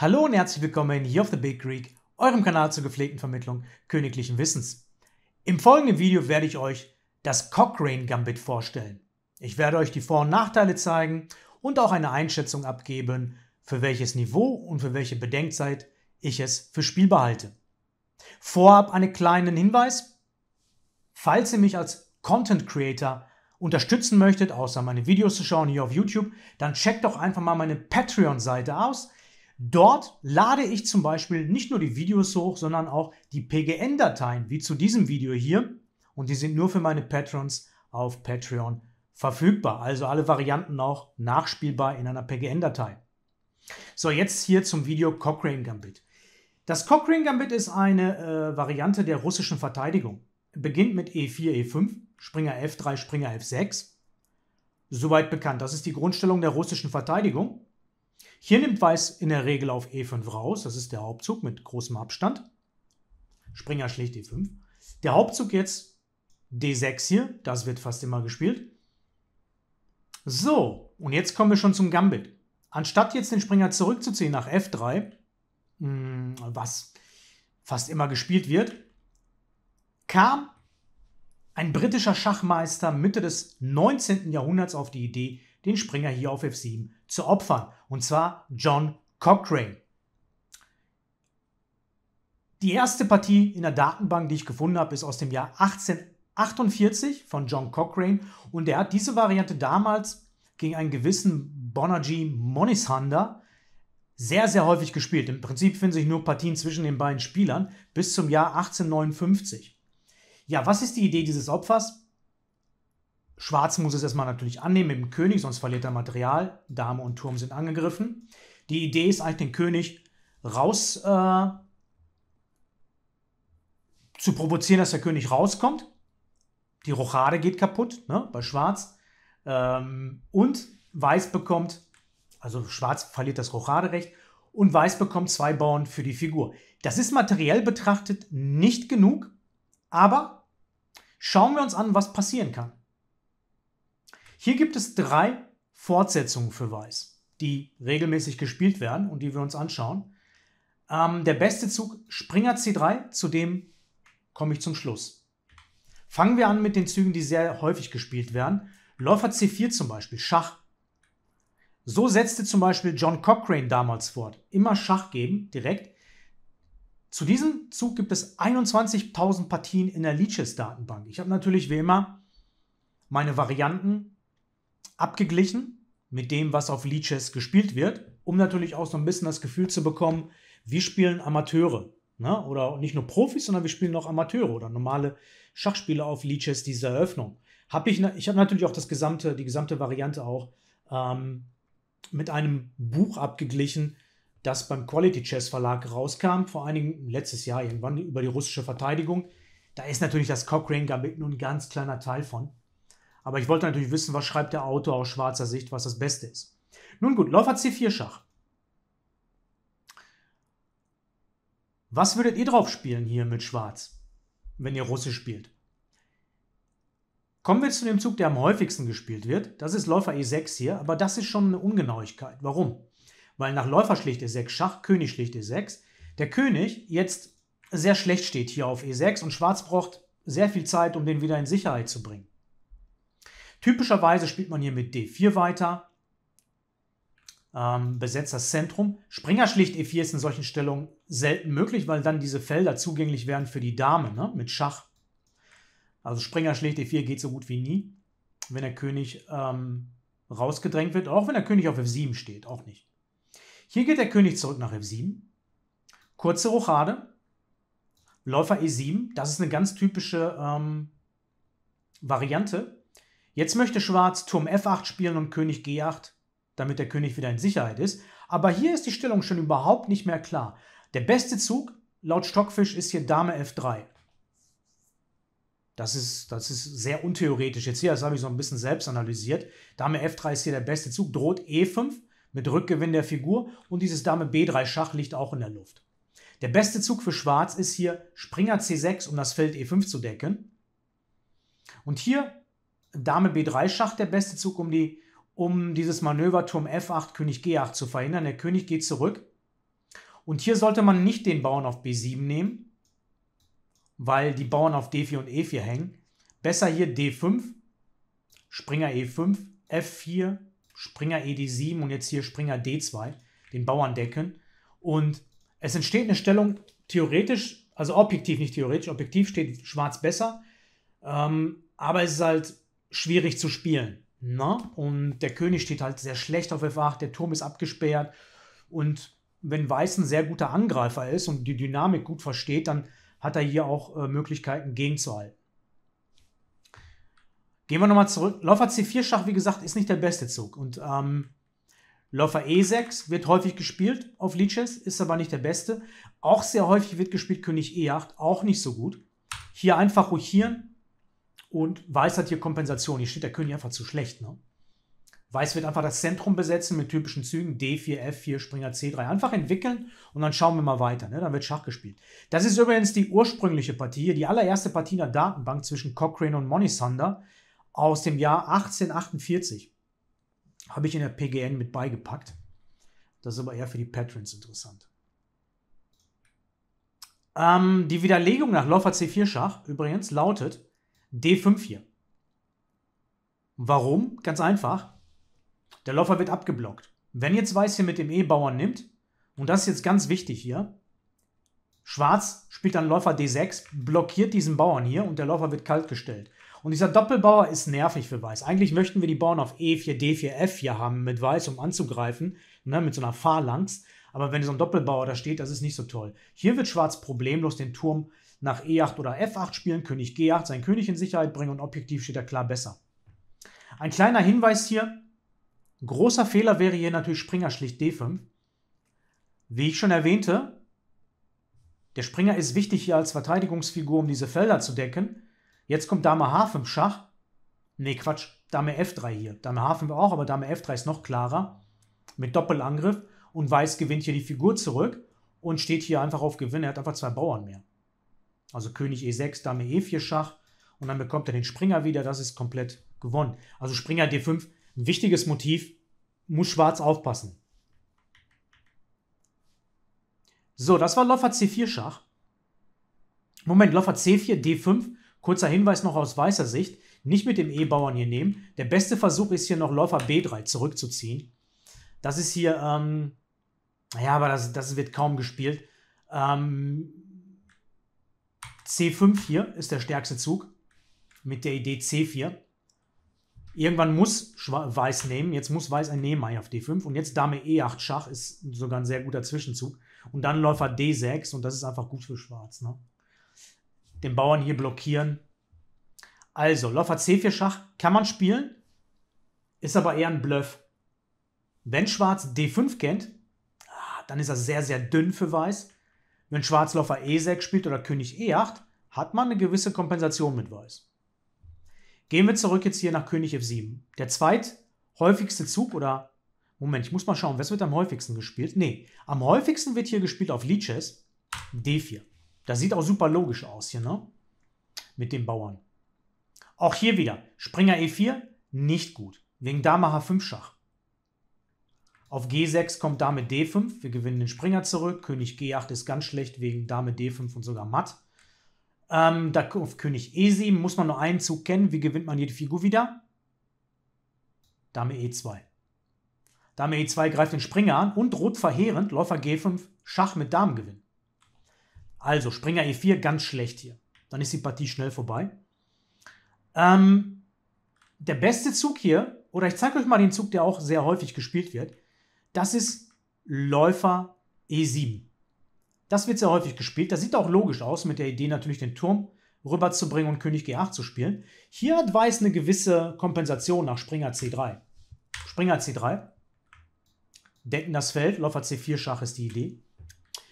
Hallo und herzlich willkommen hier auf The Big Greek, eurem Kanal zur gepflegten Vermittlung königlichen Wissens. Im folgenden Video werde ich euch das Cochrane Gambit vorstellen. Ich werde euch die Vor- und Nachteile zeigen und auch eine Einschätzung abgeben, für welches Niveau und für welche Bedenkzeit ich es für spielbar halte. Vorab einen kleinen Hinweis. Falls ihr mich als Content Creator unterstützen möchtet, außer meine Videos zu schauen hier auf YouTube, dann checkt doch einfach mal meine Patreon-Seite aus. Dort lade ich zum Beispiel nicht nur die Videos hoch, sondern auch die PGN-Dateien, wie zu diesem Video hier. Und die sind nur für meine Patrons auf Patreon verfügbar. Also alle Varianten auch nachspielbar in einer PGN-Datei. So, jetzt hier zum Video Cochrane Gambit. Das Cochrane Gambit ist eine äh, Variante der russischen Verteidigung. Beginnt mit E4, E5, Springer F3, Springer F6. Soweit bekannt. Das ist die Grundstellung der russischen Verteidigung. Hier nimmt Weiß in der Regel auf E5 raus, das ist der Hauptzug mit großem Abstand. Springer schlägt E5. Der Hauptzug jetzt D6 hier, das wird fast immer gespielt. So, und jetzt kommen wir schon zum Gambit. Anstatt jetzt den Springer zurückzuziehen nach F3, hm, was fast immer gespielt wird, kam ein britischer Schachmeister Mitte des 19. Jahrhunderts auf die Idee, den Springer hier auf F7 zu opfern. Und zwar John Cochrane. Die erste Partie in der Datenbank, die ich gefunden habe, ist aus dem Jahr 1848 von John Cochrane. Und er hat diese Variante damals gegen einen gewissen Bonergy Monisander sehr, sehr häufig gespielt. Im Prinzip finden sich nur Partien zwischen den beiden Spielern bis zum Jahr 1859. Ja, was ist die Idee dieses Opfers? Schwarz muss es erstmal natürlich annehmen mit dem König, sonst verliert er Material. Dame und Turm sind angegriffen. Die Idee ist eigentlich, den König raus äh, zu provozieren, dass der König rauskommt. Die Rochade geht kaputt ne, bei Schwarz. Ähm, und Weiß bekommt, also Schwarz verliert das Rochaderecht und Weiß bekommt zwei Bauern für die Figur. Das ist materiell betrachtet nicht genug, aber schauen wir uns an, was passieren kann. Hier gibt es drei Fortsetzungen für Weiß, die regelmäßig gespielt werden und die wir uns anschauen. Ähm, der beste Zug Springer C3, zu dem komme ich zum Schluss. Fangen wir an mit den Zügen, die sehr häufig gespielt werden. Läufer C4 zum Beispiel, Schach. So setzte zum Beispiel John Cochrane damals fort. Immer Schach geben, direkt. Zu diesem Zug gibt es 21.000 Partien in der Leeches-Datenbank. Ich habe natürlich wie immer meine Varianten abgeglichen mit dem, was auf Leeches gespielt wird, um natürlich auch so ein bisschen das Gefühl zu bekommen, wir spielen Amateure. Ne? Oder nicht nur Profis, sondern wir spielen auch Amateure oder normale Schachspieler auf Leeches dieser Eröffnung. Hab ich ich habe natürlich auch das gesamte, die gesamte Variante auch ähm, mit einem Buch abgeglichen, das beim Quality Chess Verlag rauskam, vor einigen letztes Jahr irgendwann über die russische Verteidigung. Da ist natürlich das Cochrane Gambit nur ein ganz kleiner Teil von. Aber ich wollte natürlich wissen, was schreibt der Autor aus schwarzer Sicht, was das Beste ist. Nun gut, Läufer C4 Schach. Was würdet ihr drauf spielen hier mit Schwarz, wenn ihr Russisch spielt? Kommen wir zu dem Zug, der am häufigsten gespielt wird. Das ist Läufer E6 hier, aber das ist schon eine Ungenauigkeit. Warum? Weil nach Läufer schlicht E6 Schach, König schlicht E6, der König jetzt sehr schlecht steht hier auf E6 und Schwarz braucht sehr viel Zeit, um den wieder in Sicherheit zu bringen. Typischerweise spielt man hier mit D4 weiter, ähm, besetzt das Zentrum. Springer schlicht E4 ist in solchen Stellungen selten möglich, weil dann diese Felder zugänglich wären für die Dame ne, mit Schach. Also Springer schlägt E4 geht so gut wie nie, wenn der König ähm, rausgedrängt wird, auch wenn der König auf F7 steht, auch nicht. Hier geht der König zurück nach F7. Kurze Rochade. Läufer E7, das ist eine ganz typische ähm, Variante. Jetzt möchte Schwarz Turm F8 spielen und König G8, damit der König wieder in Sicherheit ist. Aber hier ist die Stellung schon überhaupt nicht mehr klar. Der beste Zug laut Stockfisch ist hier Dame F3. Das ist, das ist sehr untheoretisch. Jetzt hier, das habe ich so ein bisschen selbst analysiert. Dame F3 ist hier der beste Zug, droht E5 mit Rückgewinn der Figur und dieses Dame B3 Schach liegt auch in der Luft. Der beste Zug für Schwarz ist hier Springer C6, um das Feld E5 zu decken. Und hier Dame B3 Schach der beste Zug, um, die, um dieses Manöver Turm F8, König G8 zu verhindern. Der König geht zurück. Und hier sollte man nicht den Bauern auf B7 nehmen, weil die Bauern auf D4 und E4 hängen. Besser hier D5, Springer E5, F4, Springer ED7 und jetzt hier Springer D2, den Bauern decken. Und es entsteht eine Stellung, theoretisch, also objektiv, nicht theoretisch, objektiv steht Schwarz besser, ähm, aber es ist halt schwierig zu spielen. Ne? Und der König steht halt sehr schlecht auf F8, der Turm ist abgesperrt und wenn Weiß ein sehr guter Angreifer ist und die Dynamik gut versteht, dann hat er hier auch äh, Möglichkeiten gegenzuhalten. Gehen wir nochmal zurück. Läufer C4 Schach, wie gesagt, ist nicht der beste Zug. Und ähm, Läufer E6 wird häufig gespielt auf Lichess, ist aber nicht der beste. Auch sehr häufig wird gespielt König E8, auch nicht so gut. Hier einfach ruhieren und Weiß hat hier Kompensation. Hier steht der König einfach zu schlecht. Ne? Weiß wird einfach das Zentrum besetzen mit typischen Zügen D4, F4, Springer C3. Einfach entwickeln und dann schauen wir mal weiter. Ne? Dann wird Schach gespielt. Das ist übrigens die ursprüngliche Partie, die allererste Partie in der Datenbank zwischen Cochrane und Monisander aus dem Jahr 1848. Habe ich in der PGN mit beigepackt. Das ist aber eher für die Patrons interessant. Ähm, die Widerlegung nach Läufer C4 Schach übrigens lautet D5 hier. Warum? Ganz einfach. Der Läufer wird abgeblockt. Wenn jetzt Weiß hier mit dem E-Bauern nimmt, und das ist jetzt ganz wichtig hier, Schwarz spielt dann Läufer D6, blockiert diesen Bauern hier und der Läufer wird kalt gestellt. Und dieser Doppelbauer ist nervig für Weiß. Eigentlich möchten wir die Bauern auf E4, D4, F4 haben mit Weiß, um anzugreifen, ne, mit so einer Phalanx. Aber wenn so ein Doppelbauer da steht, das ist nicht so toll. Hier wird Schwarz problemlos den Turm nach E8 oder F8 spielen, König G8, seinen König in Sicherheit bringen und objektiv steht er klar besser. Ein kleiner Hinweis hier, großer Fehler wäre hier natürlich Springer schlicht D5. Wie ich schon erwähnte, der Springer ist wichtig hier als Verteidigungsfigur, um diese Felder zu decken. Jetzt kommt Dame H5 Schach. Nee, Quatsch, Dame F3 hier. Dame H5 auch, aber Dame F3 ist noch klarer. Mit Doppelangriff. Und Weiß gewinnt hier die Figur zurück und steht hier einfach auf Gewinn. Er hat einfach zwei Bauern mehr. Also König E6, Dame E4 Schach. Und dann bekommt er den Springer wieder. Das ist komplett gewonnen. Also Springer D5, ein wichtiges Motiv. Muss Schwarz aufpassen. So, das war Läufer C4 Schach. Moment, Läufer C4, D5. Kurzer Hinweis noch aus weißer Sicht. Nicht mit dem E-Bauern hier nehmen. Der beste Versuch ist hier noch Läufer B3 zurückzuziehen. Das ist hier, ähm, naja, aber das, das wird kaum gespielt. Ähm, C5 hier ist der stärkste Zug mit der Idee C4. Irgendwann muss Weiß nehmen. Jetzt muss Weiß ein Nehmen auf D5. Und jetzt Dame E8 Schach ist sogar ein sehr guter Zwischenzug. Und dann Läufer D6 und das ist einfach gut für Schwarz. Ne? Den Bauern hier blockieren. Also, Läufer C4 Schach kann man spielen, ist aber eher ein Bluff. Wenn Schwarz D5 kennt, ah, dann ist er sehr, sehr dünn für Weiß. Wenn Schwarz Läufer E6 spielt oder König E8, hat man eine gewisse Kompensation mit Weiß. Gehen wir zurück jetzt hier nach König F7. Der zweithäufigste Zug oder Moment, ich muss mal schauen, was wird am häufigsten gespielt? Nee, am häufigsten wird hier gespielt auf Lichess D4. Das sieht auch super logisch aus hier, ne? Mit den Bauern. Auch hier wieder Springer E4 nicht gut, wegen Dame H5 Schach. Auf G6 kommt Dame D5, wir gewinnen den Springer zurück. König G8 ist ganz schlecht wegen Dame D5 und sogar matt. Ähm, da auf König E7 muss man nur einen Zug kennen. Wie gewinnt man jede Figur wieder? Dame E2. Dame E2 greift den Springer an und droht verheerend Läufer G5 Schach mit Damengewinn. Also Springer E4 ganz schlecht hier. Dann ist die Partie schnell vorbei. Ähm, der beste Zug hier, oder ich zeige euch mal den Zug, der auch sehr häufig gespielt wird, das ist Läufer E7. Das wird sehr häufig gespielt. Das sieht auch logisch aus, mit der Idee natürlich den Turm rüberzubringen und König G8 zu spielen. Hier hat Weiß eine gewisse Kompensation nach Springer C3. Springer C3. Decken das Feld, Läufer C4 Schach ist die Idee.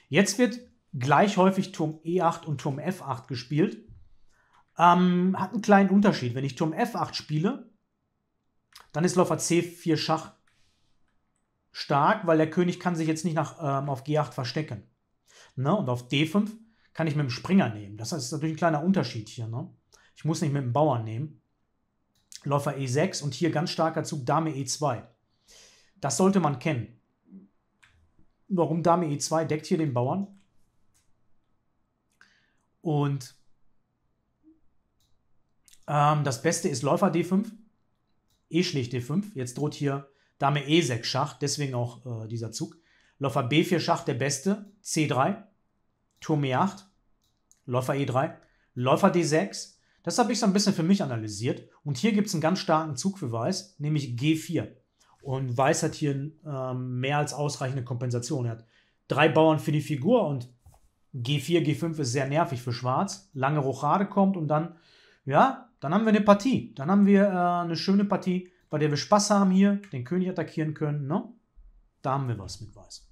Jetzt wird gleich häufig Turm E8 und Turm F8 gespielt. Ähm, hat einen kleinen Unterschied. Wenn ich Turm F8 spiele, dann ist Läufer C4 Schach stark, weil der König kann sich jetzt nicht nach, ähm, auf G8 verstecken. Ne? Und auf D5 kann ich mit dem Springer nehmen. Das ist natürlich ein kleiner Unterschied hier. Ne? Ich muss nicht mit dem Bauern nehmen. Läufer E6 und hier ganz starker Zug Dame E2. Das sollte man kennen. Warum Dame E2 deckt hier den Bauern? Und ähm, das Beste ist Läufer D5, E schlicht D5. Jetzt droht hier Dame E6 Schach, deswegen auch äh, dieser Zug. Läufer B4 Schach der Beste, C3, Turm E8, Läufer E3, Läufer D6. Das habe ich so ein bisschen für mich analysiert. Und hier gibt es einen ganz starken Zug für Weiß, nämlich G4. Und Weiß hat hier ähm, mehr als ausreichende Kompensation. Er hat drei Bauern für die Figur und G4, G5 ist sehr nervig für Schwarz. Lange Rochade kommt und dann, ja, dann haben wir eine Partie. Dann haben wir äh, eine schöne Partie, bei der wir Spaß haben hier, den König attackieren können. Ne? Da haben wir was mit Weiß.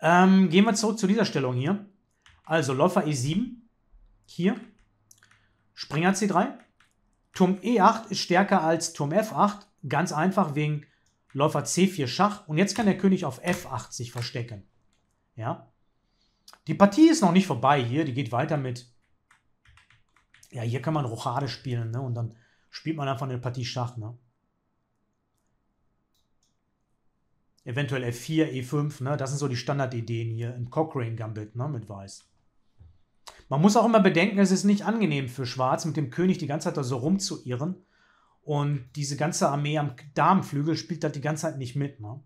Ähm, gehen wir zurück zu dieser Stellung hier. Also Läufer E7, hier. Springer C3. Turm E8 ist stärker als Turm F8. Ganz einfach wegen Läufer C4 Schach. Und jetzt kann der König auf F8 sich verstecken. Ja. Die Partie ist noch nicht vorbei hier. Die geht weiter mit. Ja, hier kann man Rochade spielen. Ne? Und dann spielt man einfach eine Partie Schach. Ne? Eventuell F4, E5. Ne? Das sind so die Standardideen hier im Cochrane Gambit ne? mit Weiß. Man muss auch immer bedenken, es ist nicht angenehm für Schwarz, mit dem König die ganze Zeit da so rumzuirren. Und diese ganze Armee am Damenflügel spielt da die ganze Zeit nicht mit. Ne?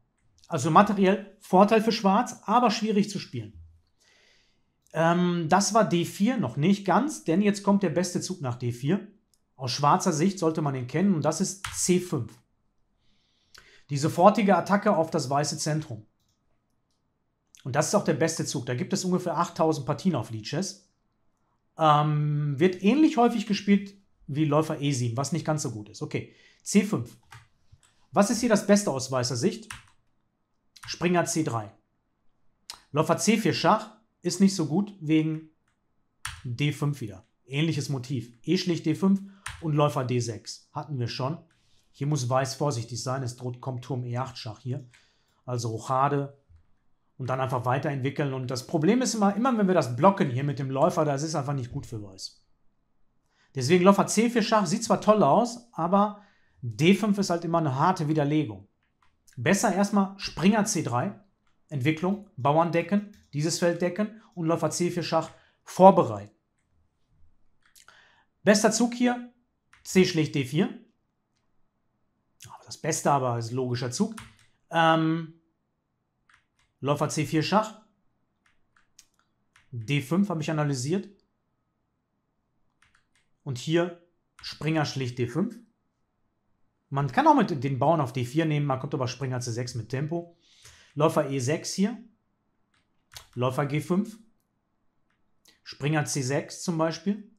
Also materiell Vorteil für Schwarz, aber schwierig zu spielen. Ähm, das war D4 noch nicht ganz, denn jetzt kommt der beste Zug nach D4. Aus schwarzer Sicht sollte man ihn kennen und das ist C5. Die sofortige Attacke auf das weiße Zentrum. Und das ist auch der beste Zug. Da gibt es ungefähr 8000 Partien auf Lichess. Ähm, wird ähnlich häufig gespielt wie Läufer E7, was nicht ganz so gut ist. Okay, C5. Was ist hier das Beste aus weißer Sicht? Springer C3. Läufer C4 Schach ist nicht so gut wegen D5 wieder. Ähnliches Motiv. E schlicht D5 und Läufer D6. Hatten wir schon. Hier muss Weiß vorsichtig sein. Es droht, kommt Turm E8 Schach hier. Also Rochade, und dann einfach weiterentwickeln. Und das Problem ist immer, immer wenn wir das blocken hier mit dem Läufer, das ist einfach nicht gut für Weiß. Deswegen Läufer C4 Schach sieht zwar toll aus, aber D5 ist halt immer eine harte Widerlegung. Besser erstmal Springer C3, Entwicklung, Bauern decken, dieses Feld decken und Läufer C4 Schach vorbereiten. Bester Zug hier, C schlägt D4. Das Beste aber ist logischer Zug. Ähm, Läufer C4 Schach. D5 habe ich analysiert. Und hier Springer schlicht D5. Man kann auch mit den Bauern auf D4 nehmen, man kommt aber Springer C6 mit Tempo. Läufer E6 hier. Läufer G5. Springer C6 zum Beispiel.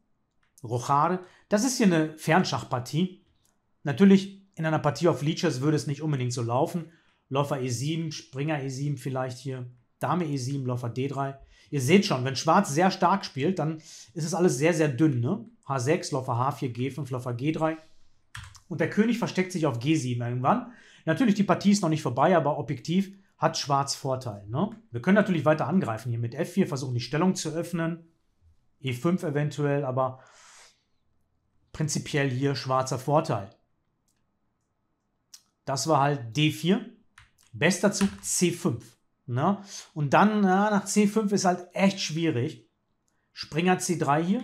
Rochade. Das ist hier eine Fernschachpartie. Natürlich in einer Partie auf Leeches würde es nicht unbedingt so laufen. Läufer E7, Springer E7 vielleicht hier, Dame E7, Läufer D3. Ihr seht schon, wenn Schwarz sehr stark spielt, dann ist es alles sehr, sehr dünn. Ne? H6, Läufer H4, G5, Läufer G3. Und der König versteckt sich auf G7 irgendwann. Natürlich, die Partie ist noch nicht vorbei, aber objektiv hat Schwarz Vorteil. Ne? Wir können natürlich weiter angreifen hier mit F4, versuchen die Stellung zu öffnen. E5 eventuell, aber prinzipiell hier schwarzer Vorteil. Das war halt D4. Bester Zug C5. Ne? Und dann na, nach C5 ist halt echt schwierig. Springer C3 hier.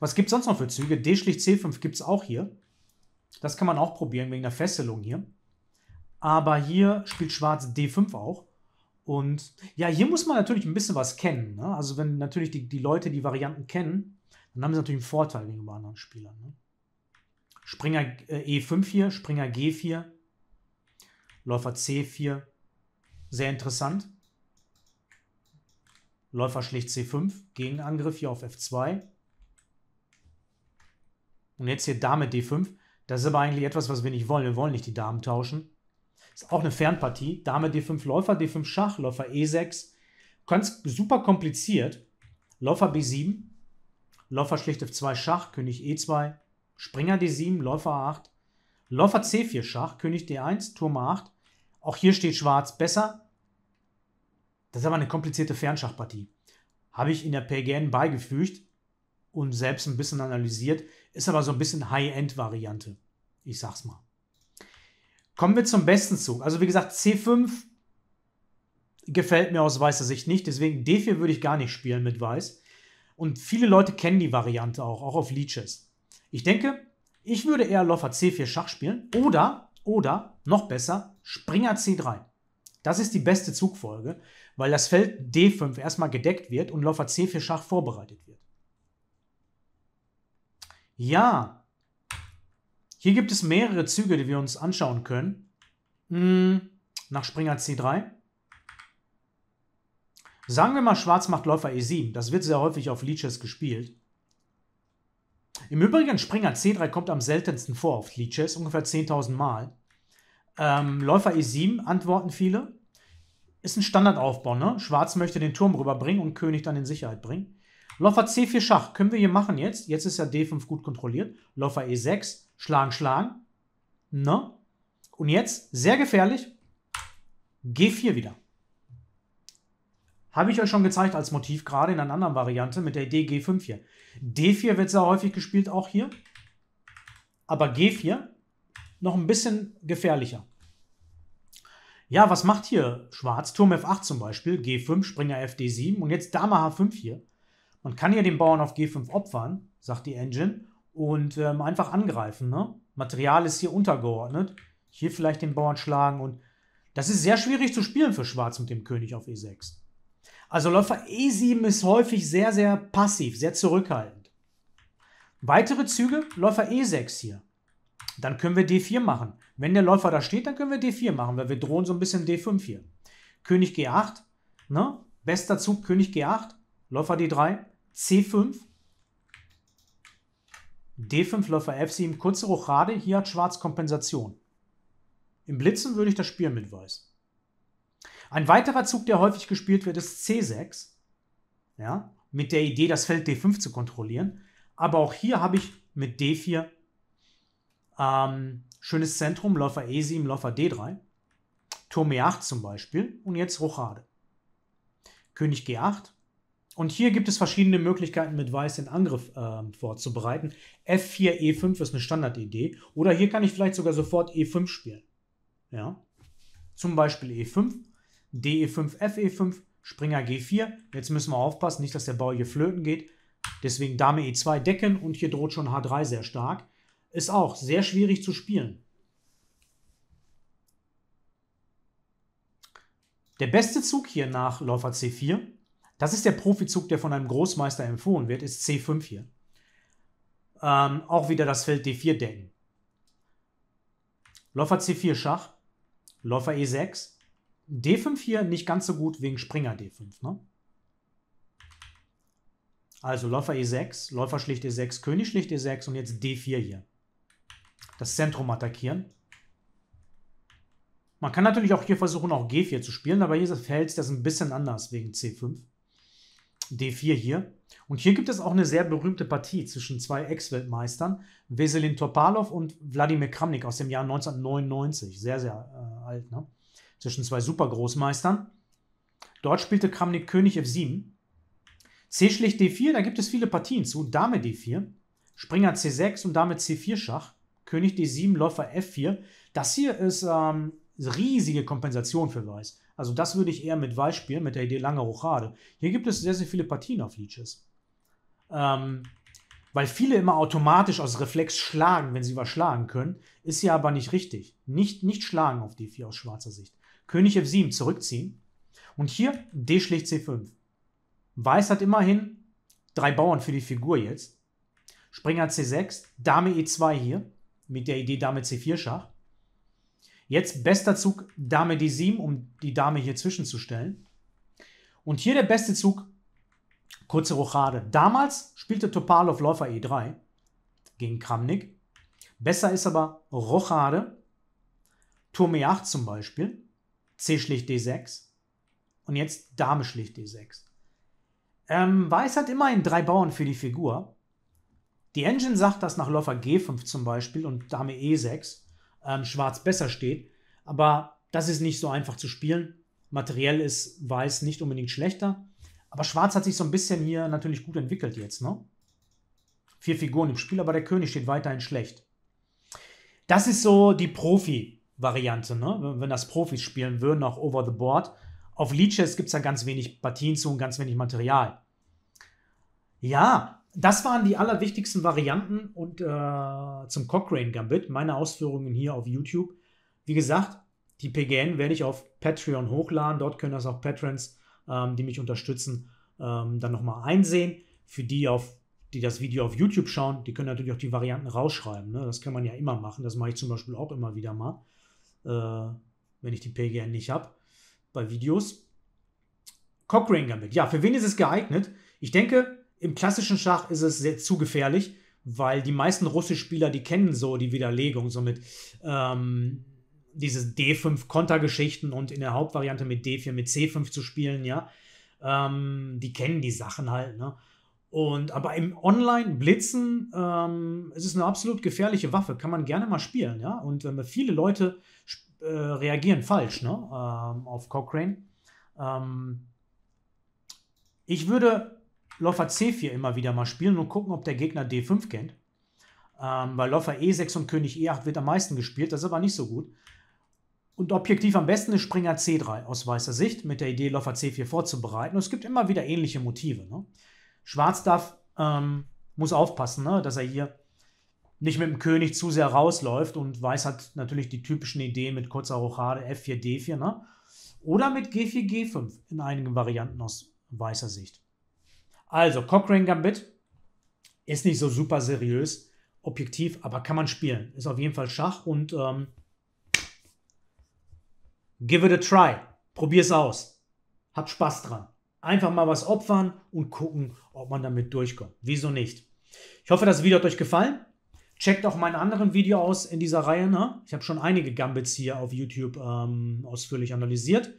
Was gibt es sonst noch für Züge? D schlicht C5 gibt es auch hier. Das kann man auch probieren wegen der Fesselung hier. Aber hier spielt Schwarz D5 auch. Und ja, hier muss man natürlich ein bisschen was kennen. Ne? Also wenn natürlich die, die Leute die Varianten kennen, dann haben sie natürlich einen Vorteil gegenüber anderen Spielern. Ne? Springer äh, E5 hier, Springer G4, Läufer C4, sehr interessant. Läufer schlicht C5, Gegenangriff hier auf F2. Und jetzt hier Dame D5. Das ist aber eigentlich etwas, was wir nicht wollen. Wir wollen nicht die Damen tauschen. Ist auch eine Fernpartie. Dame D5 Läufer, D5 Schach, Läufer E6. Ganz super kompliziert. Läufer B7, Läufer schlicht F2 Schach, König E2, Springer D7, Läufer A8, Läufer C4 Schach, König D1, Turm A8. Auch hier steht Schwarz besser. Das ist aber eine komplizierte Fernschachpartie. Habe ich in der PGN beigefügt und selbst ein bisschen analysiert. Ist aber so ein bisschen High-End-Variante. Ich sag's mal. Kommen wir zum besten Zug. Also wie gesagt, C5 gefällt mir aus weißer Sicht nicht, deswegen D4 würde ich gar nicht spielen mit Weiß. Und viele Leute kennen die Variante auch, auch auf Leeches. Ich denke, ich würde eher Läufer C4 Schach spielen oder, oder, noch besser, Springer C3. Das ist die beste Zugfolge, weil das Feld D5 erstmal gedeckt wird und Läufer C4 Schach vorbereitet wird. Ja, hier gibt es mehrere Züge, die wir uns anschauen können. Hm, nach Springer C3. Sagen wir mal, Schwarz macht Läufer E7. Das wird sehr häufig auf Leeches gespielt. Im Übrigen, Springer C3 kommt am seltensten vor auf Leeches, ungefähr 10.000 Mal. Ähm, Läufer E7 antworten viele. Ist ein Standardaufbau, ne? Schwarz möchte den Turm rüberbringen und König dann in Sicherheit bringen. Läufer C4 Schach können wir hier machen jetzt. Jetzt ist ja D5 gut kontrolliert. Läufer E6, schlagen, schlagen. Ne? Und jetzt, sehr gefährlich, G4 wieder. Habe ich euch schon gezeigt als Motiv, gerade in einer anderen Variante mit der Idee G5 hier. D4 wird sehr häufig gespielt, auch hier. Aber G4 noch ein bisschen gefährlicher. Ja, was macht hier Schwarz? Turm F8 zum Beispiel, G5, Springer FD7 und jetzt Dame H5 hier. Man kann hier den Bauern auf G5 opfern, sagt die Engine, und ähm, einfach angreifen. Ne? Material ist hier untergeordnet. Hier vielleicht den Bauern schlagen und das ist sehr schwierig zu spielen für Schwarz mit dem König auf E6. Also Läufer E7 ist häufig sehr, sehr passiv, sehr zurückhaltend. Weitere Züge, Läufer E6 hier. Dann können wir D4 machen. Wenn der Läufer da steht, dann können wir D4 machen, weil wir drohen so ein bisschen D5 hier. König G8, ne? Bester Zug König G8, Läufer D3, C5, D5, Läufer F7, kurze Rochade, hier hat Schwarz Kompensation. Im Blitzen würde ich das spielen mit Weiß. Ein weiterer Zug, der häufig gespielt wird, ist C6. Ja, mit der Idee, das Feld D5 zu kontrollieren. Aber auch hier habe ich mit D4 ähm, schönes Zentrum, Läufer E7, Läufer D3. Turm E8 zum Beispiel und jetzt Rochade. König G8. Und hier gibt es verschiedene Möglichkeiten, mit Weiß den Angriff äh, vorzubereiten. F4, E5 ist eine Standardidee. Oder hier kann ich vielleicht sogar sofort E5 spielen. Ja. Zum Beispiel E5 DE5, FE5, Springer G4. Jetzt müssen wir aufpassen, nicht, dass der Bauer hier flöten geht. Deswegen Dame E2 decken und hier droht schon H3 sehr stark. Ist auch sehr schwierig zu spielen. Der beste Zug hier nach Läufer C4, das ist der Profizug, der von einem Großmeister empfohlen wird, ist C5 hier. Ähm, auch wieder das Feld D4 decken. Läufer C4 Schach, Läufer E6, D5 hier nicht ganz so gut wegen Springer D5. Ne? Also Läufer E6, Läufer schlicht E6, König schlicht E6 und jetzt D4 hier. Das Zentrum attackieren. Man kann natürlich auch hier versuchen, auch G4 zu spielen, aber hier fällt das ein bisschen anders wegen C5. D4 hier. Und hier gibt es auch eine sehr berühmte Partie zwischen zwei Ex-Weltmeistern, Veselin Topalov und Wladimir Kramnik aus dem Jahr 1999. Sehr, sehr äh, alt, ne? Zwischen zwei Supergroßmeistern. Dort spielte Kramnik König F7. C schlicht D4, da gibt es viele Partien zu. Dame D4, Springer C6 und Dame C4 Schach. König D7, Läufer F4. Das hier ist ähm, riesige Kompensation für Weiß. Also das würde ich eher mit Weiß spielen, mit der Idee lange Rochade. Hier gibt es sehr, sehr viele Partien auf Leeches. Ähm, weil viele immer automatisch aus Reflex schlagen, wenn sie was schlagen können, ist ja aber nicht richtig. Nicht, nicht schlagen auf D4 aus schwarzer Sicht. König F7 zurückziehen. Und hier D schlicht C5. Weiß hat immerhin drei Bauern für die Figur jetzt. Springer C6, Dame E2 hier, mit der Idee Dame C4 Schach. Jetzt bester Zug Dame D7, um die Dame hier zwischenzustellen. Und hier der beste Zug, kurze Rochade. Damals spielte Topalov Läufer E3 gegen Kramnik. Besser ist aber Rochade, Turm E8 zum Beispiel. C schlicht D6 und jetzt Dame schlicht D6. Ähm, Weiß hat immerhin drei Bauern für die Figur. Die Engine sagt, dass nach Läufer G5 zum Beispiel und Dame E6 ähm, Schwarz besser steht, aber das ist nicht so einfach zu spielen. Materiell ist Weiß nicht unbedingt schlechter, aber Schwarz hat sich so ein bisschen hier natürlich gut entwickelt jetzt, ne? Vier Figuren im Spiel, aber der König steht weiterhin schlecht. Das ist so die Profi- Variante, ne? wenn das Profis spielen würden, auch over the board. auf Leeches gibt es ja ganz wenig Partien zu und ganz wenig Material. Ja, das waren die allerwichtigsten Varianten und äh, zum Cochrane Gambit, meine Ausführungen hier auf YouTube. Wie gesagt, die PGN werde ich auf Patreon hochladen. Dort können das auch Patrons, ähm, die mich unterstützen, ähm, dann nochmal einsehen. Für die, auf, die das Video auf YouTube schauen, die können natürlich auch die Varianten rausschreiben. Ne? Das kann man ja immer machen. Das mache ich zum Beispiel auch immer wieder mal, äh, wenn ich die PGN nicht habe, bei Videos. Cochrane Gambit. Ja, für wen ist es geeignet? Ich denke, im klassischen Schach ist es sehr zu gefährlich, weil die meisten russischen Spieler, die kennen so die Widerlegung, so mit ähm, diese D5-Kontergeschichten und in der Hauptvariante mit D4, mit C5 zu spielen, ja. Ähm, die kennen die Sachen halt, ne? Und aber im Online-Blitzen ähm, ist es eine absolut gefährliche Waffe, kann man gerne mal spielen, ja. Und äh, viele Leute äh, reagieren falsch, ne, ähm, auf Cochrane. Ähm, ich würde Läufer C4 immer wieder mal spielen und gucken, ob der Gegner D5 kennt. Ähm, weil Läufer E6 und König E8 wird am meisten gespielt, das ist aber nicht so gut. Und objektiv am besten ist Springer C3 aus weißer Sicht, mit der Idee, Läufer C4 vorzubereiten. Und es gibt immer wieder ähnliche Motive. Ne? Schwarz darf, ähm, muss aufpassen, ne? dass er hier nicht mit dem König zu sehr rausläuft und Weiß hat natürlich die typischen Ideen mit kurzer Rochade F4, D4, ne? Oder mit G4, G5 in einigen Varianten aus weißer Sicht. Also, Cochrane Gambit ist nicht so super seriös, objektiv, aber kann man spielen. Ist auf jeden Fall Schach und ähm, give it a try. Probier's aus. Hab Spaß dran. Einfach mal was opfern und gucken, ob man damit durchkommt. Wieso nicht? Ich hoffe, das Video hat euch gefallen. Checkt auch meine anderen Videos aus in dieser Reihe. Ne? Ich habe schon einige Gambits hier auf YouTube ähm, ausführlich analysiert.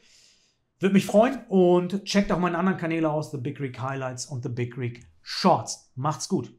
Würde mich freuen und checkt auch meine anderen Kanäle aus, The Big Rig Highlights und The Big Rig Shorts. Macht's gut.